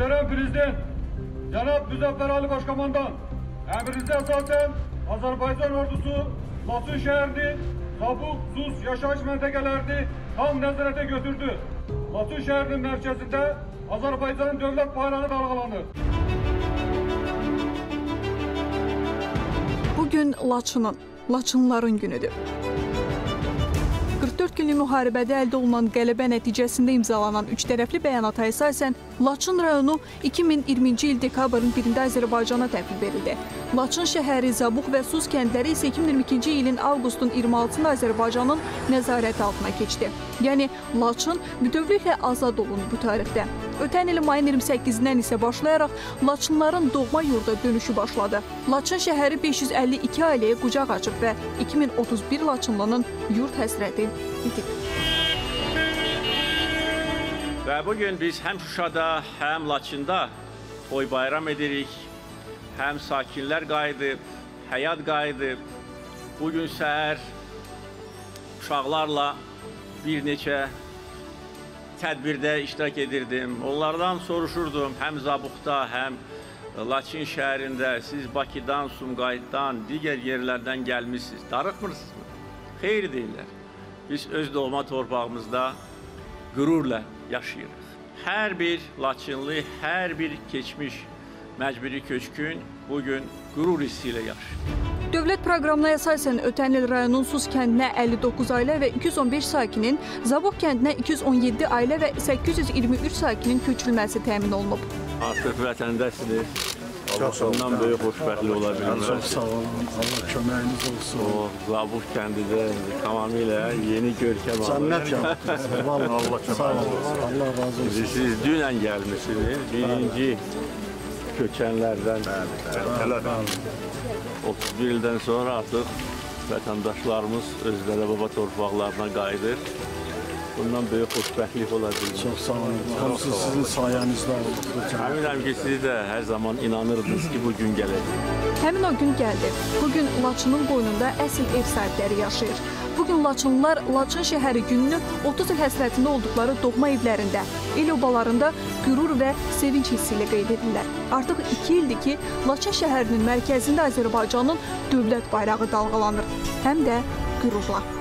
Muhterem Prezident, Cenab Müzaffer Ali Başkomandan, emrinize esasen Azerbaycan ordusu Laçın şehrini, Zabuk, Sus yaşayış mentekelerini tam nezarete götürdü. Laçın şehrinin merkezinde Azerbaycan'ın devlet bayrağı dalgalanır. Bugün Laçının, Laçınların günüdür. 44 günlük müharibədə əldə olunan qələbə nəticəsində imzalanan üç tərəfli bəyanata əsasən Laçın rayonu 2020-ci il dekabrın 1-də Azərbaycana təhvil verildi. Laçın şəhəri, Zabuq və Sus kəndləri isə 2022-ci ilin avqustun 26-da Azərbaycanın nəzarəti altına keçdi. Yəni Laçın bütövlüklə azad olundu bu tarixdə. Ötən il mayın 28-dən isə başlayaraq Laçınların doğma yurda dönüşü başladı. Laçın şəhəri 552 ailəyə qucaq açıb və 2031 Laçınlının yurt həsrəti bitib. Və bu gün biz həm Şuşada, həm Laçında toy bayram edirik. Həm sakinlər qayıdıb, həyat qayıdıb. Bu gün səhər uşaqlarla bir neçə tədbirdə iştirak edirdim. Onlardan soruşurdum həm Zabuqda, həm Laçın şəhərində siz Bakıdan, Sumqayıtdan, digər yerlərdən gəlmisiniz. Darıxmırsınızmı? Xeyr deyirlər. Biz öz doğma torpağımızda qürurla yaşayırıq. Hər bir Laçınlı, hər bir keçmiş məcburi köçkün bu gün qürur hissi ilə yaşayır. Dövlət proqramına əsasən ötən il rayonun Sus kəndinə 59 ailə və 215 sakinin, Zabuq kəndinə 217 ailə və 823 sakinin köçürülməsi təmin olunub. Artıq vətəndəsiniz. Bundan böyük xoşbəxtlik ola bilməz. Çox sağ olun. Allah köməyiniz olsun. O Zabuq kəndi də tamamilə yeni görkəm alır. Cənnət yaratdınız. Vallahi Allah sağ olun. Allah razı olsun. Siz dünən gəlmisiniz. Birinci köçənlərdən Bəli. 31 ildən sonra artıq vətəndaşlarımız öz dədə-baba torpaqlarına qayıdır. Bundan böyük xoşbəxtlik ola bilməz. Çox sağ olun. Hamısı sizin sayənizdə oldu. Əminəm ki, siz də hər zaman inanırdınız ki, bu gün gələcək. Həmin o gün gəldi. Bugün Laçının qoynunda əsl ev sahibləri yaşayır. Bugün Laçınlılar Laçın şəhəri gününü 30 il həsrətində olduqları doğma evlərində, el obalarında qürur və sevinç hissi ilə qeyd edirlər. Artıq 2 ildir ki, Laçın şəhərinin mərkəzində Azərbaycanın dövlət bayrağı dalğalanır, həm də qürurla.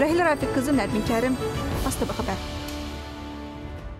رحل رفیق کزن هر بین کرم. بسته بخبر.